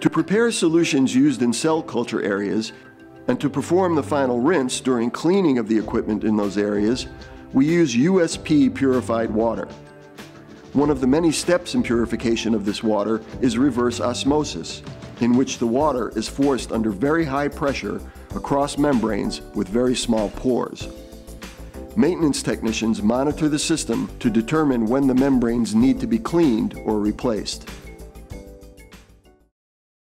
To prepare solutions used in cell culture areas and to perform the final rinse during cleaning of the equipment in those areas, we use USP purified water. One of the many steps in purification of this water is reverse osmosis, in which the water is forced under very high pressure across membranes with very small pores. Maintenance technicians monitor the system to determine when the membranes need to be cleaned or replaced.